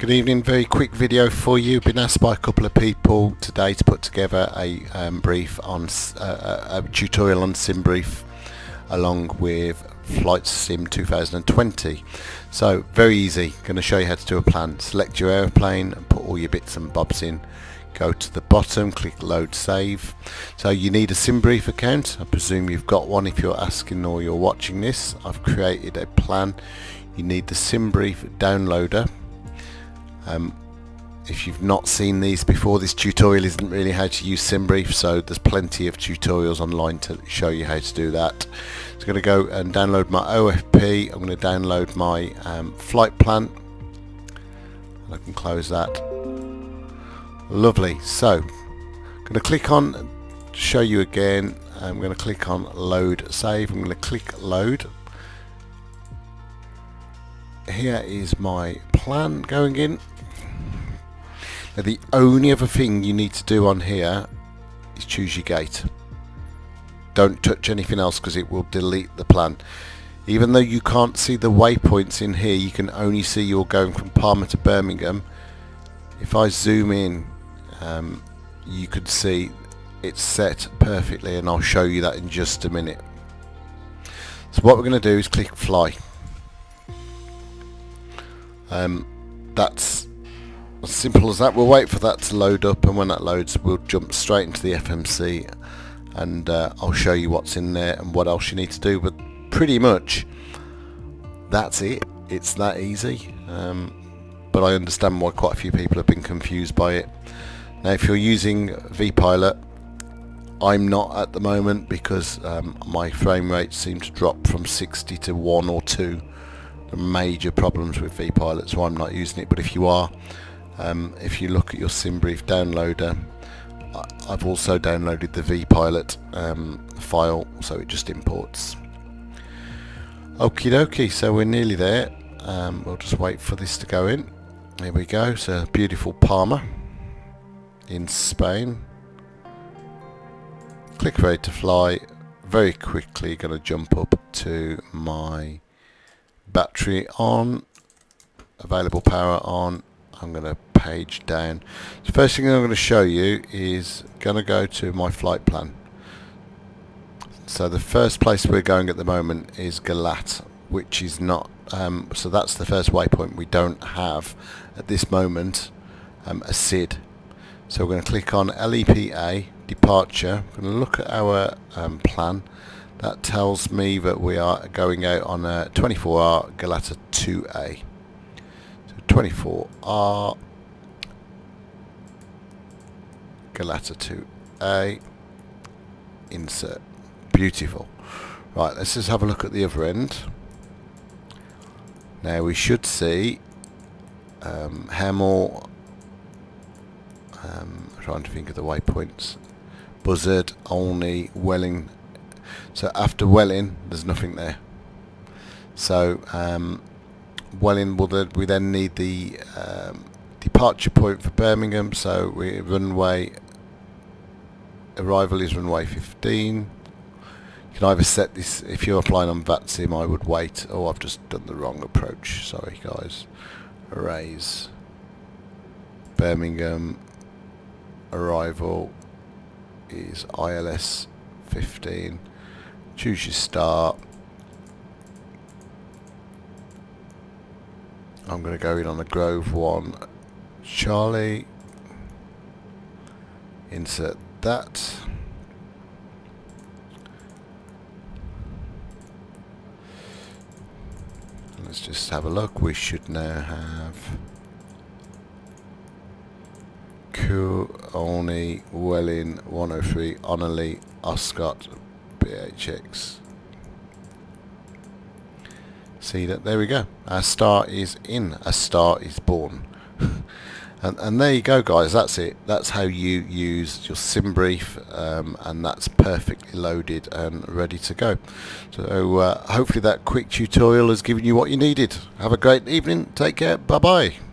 Good evening, very quick video for you. Been asked by a couple of people today to put together a um, brief on uh, a tutorial on SimBrief along with Flight Sim 2020. So very easy, going to show you how to do a plan. Select your airplane and put all your bits and bobs in. Go to the bottom, click load save. So you need a SimBrief account. I presume you've got one if you're asking or you're watching this. I've created a plan. You need the SimBrief downloader um, if you've not seen these before, this tutorial isn't really how to use SimBrief, so there's plenty of tutorials online to show you how to do that. So I'm going to go and download my OFP, I'm going to download my um, flight plan, I can close that. Lovely, so I'm going to click on, show you again, I'm going to click on load save, I'm going to click load. Here is my plan going in now the only other thing you need to do on here is choose your gate. Don't touch anything else because it will delete the plan. Even though you can't see the waypoints in here, you can only see you're going from Palma to Birmingham. If I zoom in, um, you could see it's set perfectly and I'll show you that in just a minute. So what we're going to do is click fly. Um, that's as simple as that. We'll wait for that to load up and when that loads we'll jump straight into the FMC and uh, I'll show you what's in there and what else you need to do but pretty much that's it. It's that easy um, but I understand why quite a few people have been confused by it. Now if you're using vPilot I'm not at the moment because um, my frame rate seems to drop from 60 to 1 or 2 the major problems with vPilot so I'm not using it. But if you are um, if you look at your SimBrief downloader I've also downloaded the vPilot um, file so it just imports. Okie dokie so we're nearly there. Um, we'll just wait for this to go in. Here we go. So beautiful Palma in Spain. Click ready to fly. Very quickly to jump up to my battery on available power on I'm going to page down. The first thing I'm going to show you is going to go to my flight plan. So the first place we're going at the moment is Galat, which is not, um, so that's the first waypoint. We don't have at this moment um, a SID. So we're going to click on LEPA, departure. we're going to look at our um, plan. That tells me that we are going out on a 24R Galata 2A. So 24R Galata 2A insert. Beautiful. Right let's just have a look at the other end. Now we should see um, Hemel um, trying to think of the waypoints. Buzzard, Olney, Welling so after Welling there's nothing there. So um, Welling will then, we then need the um, departure point for Birmingham. So we runway arrival is runway 15 you can either set this if you're applying on VATSIM I would wait. Oh I've just done the wrong approach. Sorry guys. Arrays. Birmingham arrival is ILS 15 choose your start. I'm going to go in on the Grove 1 Charlie insert that. Let's just have a look. We should now have Q only Welling 103 Onally Oscott BHX see that there we go. Our star is in a star is born. And, and there you go guys that's it. That's how you use your SimBrief um, and that's perfectly loaded and ready to go. So uh, hopefully that quick tutorial has given you what you needed. Have a great evening. Take care. Bye bye